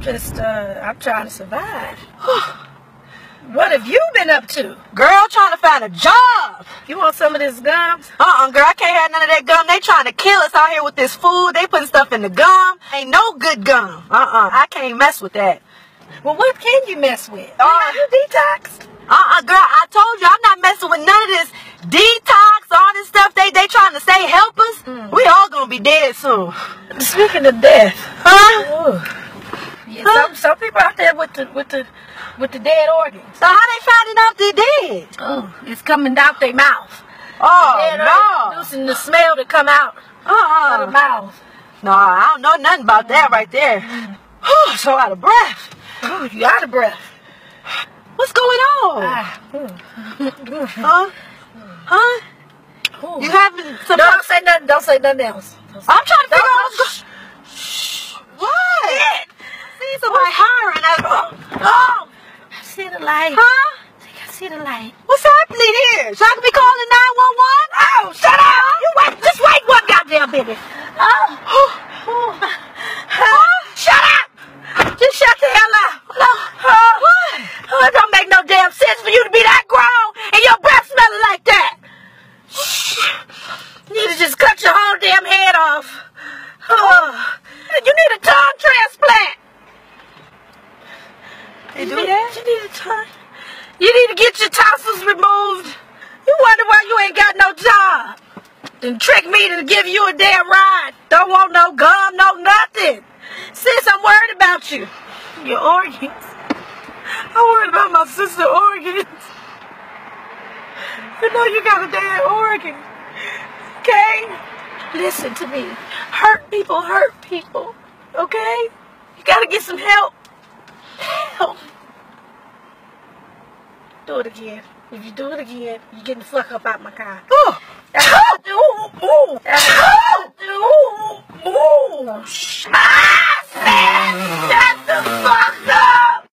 just, uh, I'm trying to survive. what have you been up to? Girl, trying to find a job. You want some of this gum? Uh-uh, girl, I can't have none of that gum. They trying to kill us out here with this food. They putting stuff in the gum. Ain't no good gum. Uh-uh, I can't mess with that. Well, what can you mess with? Uh, you, you detoxed? Uh-uh, girl, I told you I'm not messing with none of this detox, all this stuff they they trying to say help us. Mm. We all gonna be dead soon. Speaking of death, Huh? Ooh. Yeah, some, some people out there with the with the with the dead organs. So how they finding out they dead? Oh, it's coming out their mouth. Oh, no. producing the smell to come out of the Uh-uh. mouth. No, I don't know nothing about that right there. Whew, so out of breath. Ooh, you out of breath. What's going on? Ah. Huh? Huh? Ooh. You having some... No, don't say nothing. Don't say nothing else. I'm trying to figure out Don't- what's going What? See somebody hiring us. Oh, I see the light. Huh? I see the light. What's happening here? So I can be calling 911? Oh, shut up! You wait. Just wait one goddamn minute. Oh. Huh? Shut up! Just shut the hell up. No. Oh, What? Oh, it don't make no damn sense for you to be that grown and your breath smelling like that. You need to just cut your whole damn head off. Oh, you need a tongue transplant. They do you need, a tongue. You need to get your tonsils removed. You wonder why you ain't got no job. Then trick me to give you a damn ride. Don't want no gum, no nothing. Sis, I'm worried about you. Your organs. I'm worried about my sister organs. You know you got a damn organ. Okay? Listen to me. Hurt people hurt people. Okay? You gotta get some help. Help. Do it again. If you do it again, you're getting the fuck up out my car. Oh. That's what I do. Ooh. I do. Ooh. Ooh. Ah!